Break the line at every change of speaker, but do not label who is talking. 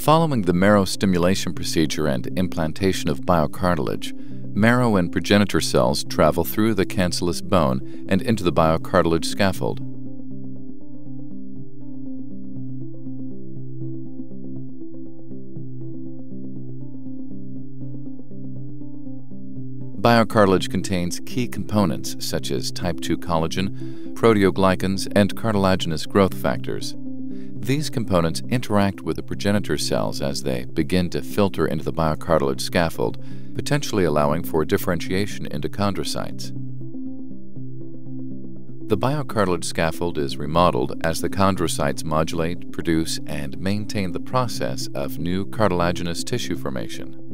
Following the marrow stimulation procedure and implantation of biocartilage, marrow and progenitor cells travel through the cancellous bone and into the biocartilage scaffold. Biocartilage contains key components such as type 2 collagen, proteoglycans, and cartilaginous growth factors. These components interact with the progenitor cells as they begin to filter into the biocartilage scaffold, potentially allowing for differentiation into chondrocytes. The biocartilage scaffold is remodeled as the chondrocytes modulate, produce, and maintain the process of new cartilaginous tissue formation.